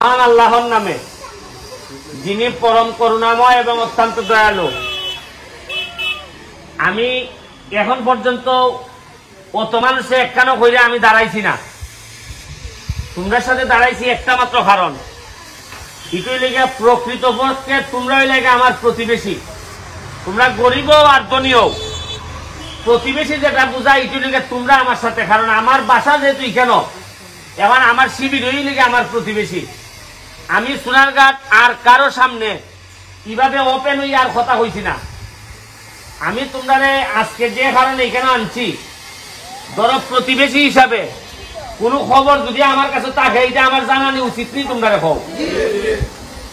মহান আল্লাহর নামে, যিনি পরম করুণাময় এবং অত্যন্ত দয়ালু। আমি এখন পর্যন্ত অত মানুষে একখানো কইরে আমি দাঁড়াইছি না। তোমরা সাথে দাঁড়াইছি একটা মাত্র কারণ। এটাই লেগে প্রকৃত পক্ষে তোমরাই লেগে আমার প্রতিবেশী। তোমরা গরিব আর ধনীও। প্রতিবেশী যেটা বোঝায় এটি লেগে তোমরা আমার সাথে। কারণ আমার বাসা যেহেতু কেন এখন আমার শিবির ওই লেগে আমার প্রতিবেশী। আমি সোনারঘাট আর কারও সামনে কীভাবে ওপেন হই আর কথা হইছি না। আমি তোমরা আজকে যে কারণে এখানে আনছি ধরো প্রতিবেশী হিসাবে, কোনো খবর যদি আমার কাছে থাকে, এটা আমার জানানি উচিত নেই তোমরা রেখো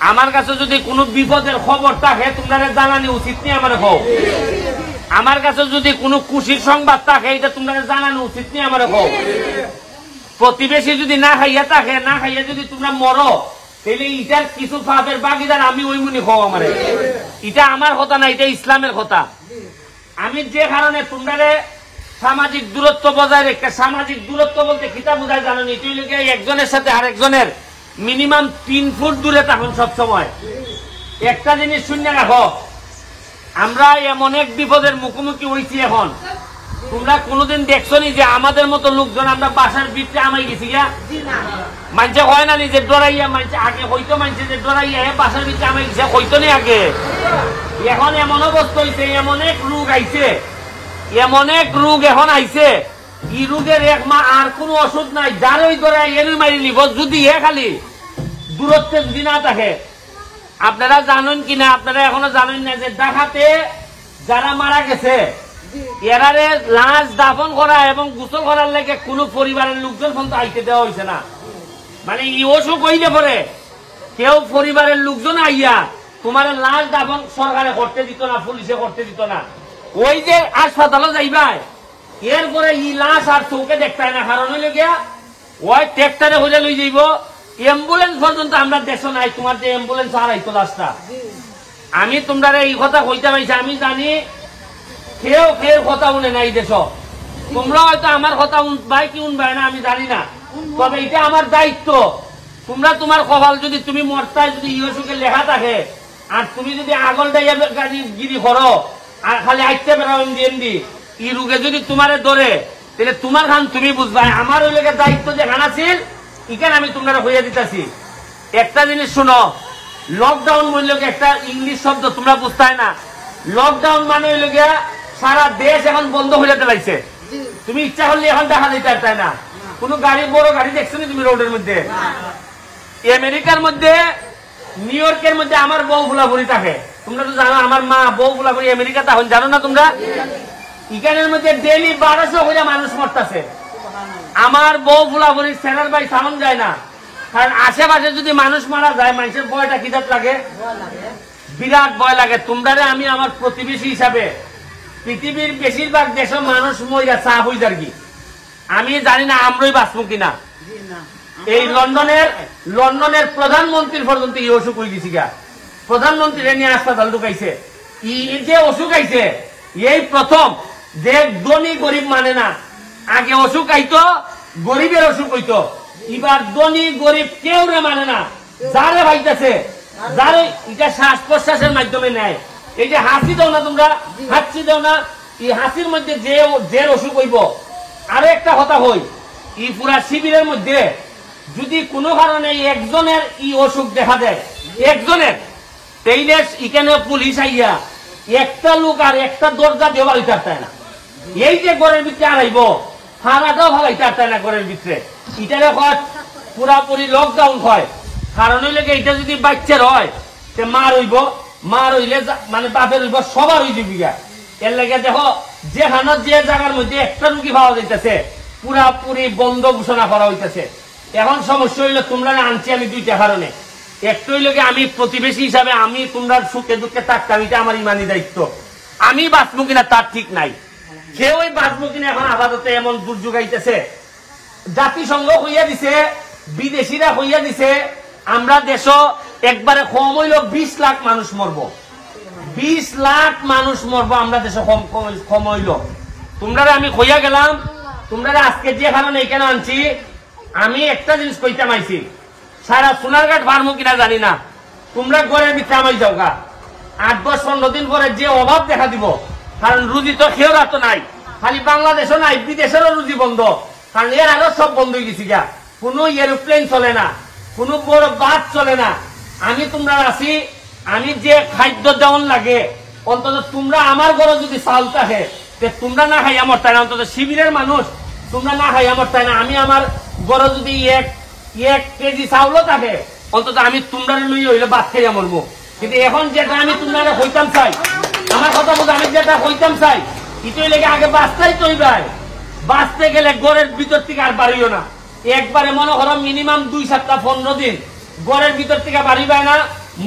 আমার কাছে যদি কোনো বিপদের খবর থাকে তোমরা জানানি উচিত নেই আমার রেখো আমার কাছে যদি কোনো খুশির সংবাদ থাকে, এটা তোমরা জানানো উচিত নেই আমার রেখো প্রতিবেশী যদি না খাইয়া থাকে, না খাইয়া যদি তোমরা মরো তাহলে ইটার কিছু পাপের বাগিদার আমি ওই মনে খাও আমার। এটা আমার কথা না, এটা ইসলামের কথা। আমি যে কারণে তোমরা সামাজিক দূরত্ব বজায় রেখে, সামাজিক দূরত্ব বলতে কিতা বোঝায় জানো নি? তুই একজনের সাথে আরেকজনের মিনিমাম তিন ফুট দূরে থাকুন সবসময়। একটা জিনিস শূন্য রাখো, আমরা এমন এক বিপদের মুখোমুখি হয়েছি এখন। তোমরা কোনোদিন দেখছ নি যে আমাদের মতো লোকজন আমরা বাসার ভিতরে আমাই গেছি গা মানছে হয় না নি যে ডরাইয়া মানছে আগে হইতো মানছে যে ডরাইয়া হে বাসার ভিতরে আমাই গেছে হইতো নি আগে? এখন এমন অবস্থা হইছে এমন এক রোগ আইছে এমন এক রোগ এখন আইছে। ই রোগের এক মা আর কোনো ওষুধ নাই যার ওই ডরাই এনে মারি নিব যদি হে খালি দূরত্বে যদি না থাকে। আপনারা জানেন কিনা আপনারা এখনও জানেন না যে দেখাতে যারা মারা গেছে এরারে লাশ দাফন করা এবং গোসল করার লাগে কোনো পরিবারের লোকজন পর্যন্ত আইতে দেওয়া হয়েছে না। মানে ই অসুখ হইলে পরে কেউ পরিবারের লোকজন আইয়া তোমার লাশ দাফন সরকারে করতে দিত না পুলিশে করতে দিত না। ওই যে হাসপাতালে যাইবাই এরপরে ই লাশ আর চৌকে দেখতে না। কারণ হইলে গিয়া ওই ট্রেক্টারে হইলে লই যাইব। অ্যাম্বুলেন্স পর্যন্ত আমরা দেশ নাই তোমার যে অ্যাম্বুলেন্স আর আইতো লাশটা। আমি তোমরা এই কথা কইতে পাইছি আমি জানি কেউ কেউ কথা শুনে নাই দেশ। তোমরা হয়তো আমার কথা উনবাই কি উনবাই না, আমি জানি না। তবে এটা আমার দায়িত্ব। তোমরা তোমার কপাল যদি তুমি মরতায় যদি ইহসুকে লেখা থাকে, আর তুমি যদি আগল গাড়ি গিরি করো, আর খালি আইতে বেড়াও এমডি এমডি। ই রোগে যদি তোমারে ধরে, তাহলে তোমার খান তুমি বুঝবাই আমার ওই লেগে দায়িত্ব যে খান আছিল ইখানে আমি তোমরা হইয়া দিতেছি। একটা জিনিস শুনো লকডাউন বললে একটা ইংলিশ শব্দ তোমরা বুঝতে না? লকডাউন মানে হইল গিয়া সারা দেশ এখন বন্ধ হয়ে যেতে লাগছে তুমি ইচ্ছা করলে এখন দেখা দিতে তাই না? কোন গাড়ি বড় গাড়ি দেখছ তুমি রোডের মধ্যে? আমেরিকার মধ্যে নিউ ইয়র্কের মধ্যে আমার বউ ফুলাফুরি থাকে। তোমরা তো জানো আমার মা বউ ফুলাফুরি আমেরিকা তখন জানো না তোমরা? ইকানের মধ্যে ডেলি বারোশো করে মানুষ মরতেছে। আমার বউ ফুলাফুরি সেনার বাই সামন যায় না। কারণ আশেপাশে যদি মানুষ মারা যায় মানুষের ভয়টা কিদাত লাগে? বিরাট ভয় লাগে। তোমরা আমি আমার প্রতিবেশী হিসাবে পৃথিবীর বেশিরভাগ দেশের মানুষ মইরা চা হই যার কি। আমি জানি না আমরাই বাঁচবো কিনা। এই লন্ডনের লন্ডনের প্রধানমন্ত্রীর পর্যন্ত এই অসুখ হয়ে গেছি গা। প্রধানমন্ত্রী নিয়ে হাসপাতাল ঢুকাইছে। ই যে অসুখ আইছে এই প্রথম যে ধনী গরিব মানে না আগে অসুখ আইতো গরিবের অসুখ হইতো। এবার ধনী গরিব কেউ রে মানে না যারে ভাইতেছে যারে এটা শ্বাস প্রশ্বাসের মাধ্যমে নেয়। এই যে হাসি দাও না তোমরা হাসি দাও না এই হাসির মধ্যে যে যে অসুখ হইব আরও একটা কথা হই এই পুরা শিবিরের মধ্যে যদি কোনো কারণে একজনের ই অসুখ দেখা দেয় একজনের তাইলে এখানে পুলিশ আইয়া একটা লোক আর একটা দরজা দেওয়া হইতে পারতায় না। এই যে ঘরের ভিতরে আনাইব হারাটাও ভালাইতে পারতায় না ঘরের ভিতরে। এটারে হয় পুরাপুরি লকডাউন হয়। কারণ হইলে এটা যদি বাচ্চার হয় তে মার হইব। মার হইলে মানে বাপের হইব সবার হইতে বিঘা। এর লাগে দেখো যে যে জায়গার মধ্যে একটা রুগী পাওয়া যাইতেছে পুরাপুরি বন্ধ ঘোষণা করা হইতেছে। এখন সমস্যা হইল তোমরা আনছি আমি দুইটা কারণে। একটু হইল কি আমি প্রতিবেশী হিসাবে আমি তোমরা সুখে দুঃখে থাকতাম এটা আমার ইমানি দায়িত্ব। আমি বাঁচবো কিনা তার ঠিক নাই। কেউই বাঁচবো কিনা এখন আপাতত এমন দুর্যোগ আইতেছে। জাতিসংঘ হইয়া দিছে, বিদেশিরা হইয়া দিছে, আমরা দেশ একবারে কম হইল বিশ লাখ মানুষ মরবো। বিশ লাখ মানুষ মরবো আমরা দেশে কম হইল তোমরা আমি কইয়া গেলাম তোমরা আজকে যে কারণে এখানে আনছি, আমি একটা জিনিস কইতে মাইছি। সারা সোনারঘাট ফার্মো কিনা জানি না। তোমরা ঘরের ভিতরে আমাই যাও গা। আট দশ পনেরো দিন পরে যে অভাব দেখা দিব, কারণ রুজি তো খেয়েও তো নাই। খালি বাংলাদেশও নাই, বিদেশেরও রুজি বন্ধ। কারণ এর আগে সব বন্ধ হয়ে গেছি গা। কোনো এরোপ্লেন চলে না, কোনো বড় বাস চলে না। আমি তোমরা আছি, আমি যে খাদ্য যেমন লাগে, অন্তত তোমরা আমার ঘরে যদি চাল থাকে তোমরা না খাই আমার তাই না অন্তত শিবিরের মানুষ, তোমরা না খাই আমার তাই না আমি আমার ঘরে যদি এক এক কেজি চাউলও থাকে, অন্তত আমি তোমরা লই হইলে বাদ খাই আমার মুখ। কিন্তু এখন যেটা আমি তোমরা হইতাম চাই, আমার কথা বলতে আমি যেটা হইতাম চাই, ইটোই লেগে আগে বাঁচতেই তো ভাই বাঁচতে গেলে গড়ের ভিতর থেকে আর বাড়িও না। একবারে মনে করো মিনিমাম দুই সপ্তাহ, পনেরো দিন গড়ের ভিতর থেকে বাড়ি পায় না,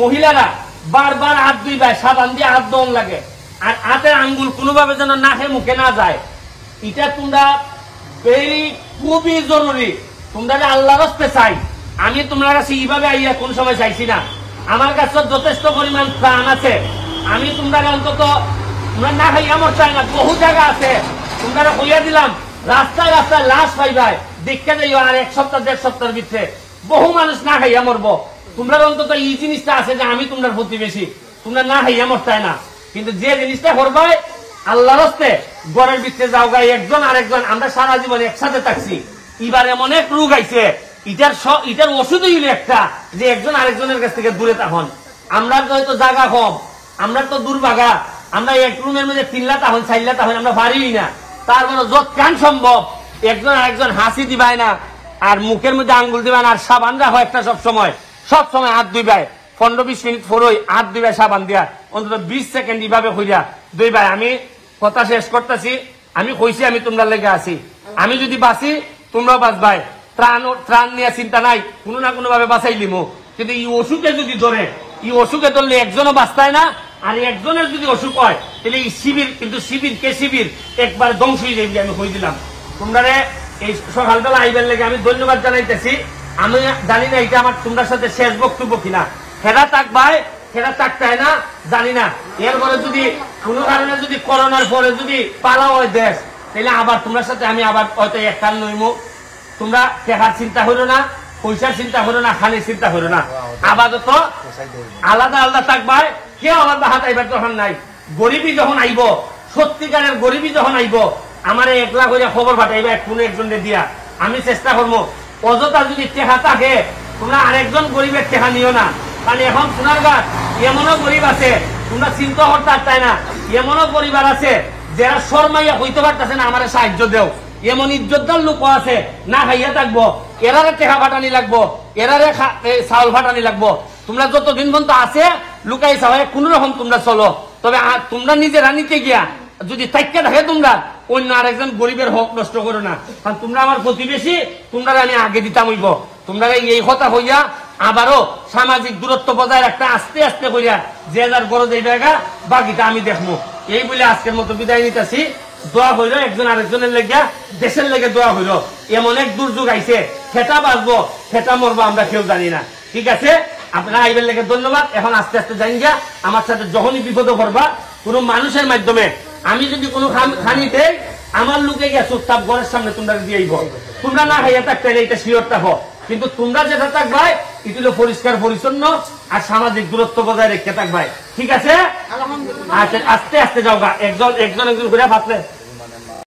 মহিলারা বারবার হাত দুই ভাই সাবান দিয়ে হাত দন লাগে। আর হাতের আঙ্গুল কোনোভাবে যেন নাকে মুখে না যায়। এটা তোমরা ভেরি খুবই জরুরি। তোমরা যে আল্লাহর চাই। আমি তোমরা কাছে এইভাবে আইয়া কোন সময় চাইছি না। আমার কাছে যথেষ্ট পরিমাণ প্রাণ আছে। আমি তোমরা অন্তত তোমরা না খাই আমার চাই না, বহু জায়গা আছে। তোমরা কইয়া দিলাম, রাস্তায় রাস্তায় লাশ পাইবাই দেখতে যাইও আর এক সপ্তাহ, দেড় সপ্তাহের ভিতরে বহু মানুষ না খাইয়া মরব। তোমরা অন্তত এই জিনিসটা আছে যে আমি তোমরা প্রতিবেশী তোমরা না খাইয়া মরতাই না। কিন্তু যে জিনিসটা করবাই আল্লাহর গড়ের ভিতরে যাও গাই একজন আরেকজন, আমরা সারা জীবন একসাথে থাকছি। এবার এমন এক রোগ আইছে ইটার ইটার ওষুধ হইল একটা, যে একজন আরেকজনের কাছ থেকে দূরে তখন আমরা তো হয়তো জায়গা কম, আমরা তো দুর্ভাগা, আমরা এক রুমের মধ্যে তিনলা তখন চাইলা তখন আমরা পারিই না। তারপরে যত কান সম্ভব, একজন আরেকজন হাসি দিবাই না। আর মুখের মধ্যে আঙ্গুল দিবাই না আর সাবান রাখো একটা সব সময়। সব সময় হাত দুইবাই পনেরো বিশ মিনিট পরই হাত দুই দুইবাই সাবান দিয়া। অন্তত বিশ সেকেন্ড এইভাবে হইয়া দুইবাই আমি কথা শেষ করতেছি। আমি কইছি, আমি তোমরা লেগে আছি। আমি যদি বাঁচি, তোমরাও বাঁচবাই। ত্রাণ ত্রাণ নিয়ে চিন্তা নাই। কোনো না কোনো ভাবে বাঁচাই লিমো কিন্তু এই অসুখে যদি ধরে, এই অসুখে ধরলে একজনও বাঁচতায় না, আর একজনের যদি অসুখ হয়, তাহলে এই শিবির, কিন্তু শিবির কে শিবির? একবার ধ্বংস হয়ে যাবে আমি কই দিলাম। তোমরা এই সকালবেলা আইবার লেগে আমি ধন্যবাদ জানাইতেছি। আমি জানি না এটা আমার তোমরা সাথে শেষ বক্তব্য কিনা। ফেরা থাকবাই থাকতে হয় না? জানি না। এরপরে যদি কোনো কারণে যদি করোনার পরে যদি পালা হয় দেশ তাহলে আবার তোমরা সাথে আমি আবার হয়তো একটা নইমু। তোমরা টেকার চিন্তা হইল না, পয়সার চিন্তা হইল না, খানির চিন্তা হইল না। আপাতত আলাদা আলাদা থাকবাই কেউ আলাদা হাত আইবার তখন নাই। গরিবী যখন আইব, সত্যিকারের গরিবী যখন আইব আমার একলা করে খবর পাঠাইবা, কোনো একজনে দিয়া। আমি চেষ্টা করব অযথা যদি টেকা থাকে, তোমরা আরেকজন গরিবের টেকা নিও না। কারণ এখন সোনার গাছ, এমনও গরিব আছে, তোমরা চিন্তা করতে তাই না। এমনও পরিবার আছে, যারা শর্মাইয়া হইতে পারতেছে না, আমার সাহায্য দেও। এমন ইজ্জতদার লোক আছে, না খাইয়া থাকব। এরারে টেকা ফাটানি লাগবো, এরারে চাউল ফাটানি লাগবো। তোমরা যতদিন পর্যন্ত আছে, লুকাই চাওয়াই কোন রকম তোমরা চলো। তবে তোমরা নিজেরা নিতে গিয়া, যদি তাইকা থাকে তোমরা অন্য আরেকজন গরিবের হক নষ্ট করো না। কারণ তোমরা আমার প্রতিবেশী, তোমরা আমি আগে দিতাম হইব। তোমরা এই কথা হইয়া আবারও সামাজিক দূরত্ব বজায় রাখতে আস্তে আস্তে করিয়া যে যার বড় যে জায়গা, বাকিটা আমি দেখব। এই বলে আজকের মতো বিদায় নিতেছি। দোয়া হইল একজন আরেকজনের লেগে দেশের লেগে দোয়া হইল। এমন এক দুর্যোগ আইছে খেটা বাঁচবো খেটা মরবো আমরা কেউ জানি না। ঠিক আছে? আপনারা আইবের লেগে ধন্যবাদ। এখন আস্তে আস্তে জানি আমার সাথে যখনই বিপদে পড়বা, কোনো মানুষের মাধ্যমে আমি যদি কোনো খানি দেই আমার লোকে গেছো চুপচাপ ঘরের সামনে তোমরা দিয়ে বল তোমরা না খাইয়া থাকতে পেলে এটা শিওর থাকো কিন্তু তোমরা যেটা থাকবাই এটি হলো পরিষ্কার পরিচ্ছন্ন আর সামাজিক দূরত্ব বজায় রেখে থাকবাই। ঠিক আছে? আচ্ছা আস্তে আস্তে যাও গা। একজন একজন একজন ঘুরে ভাবলে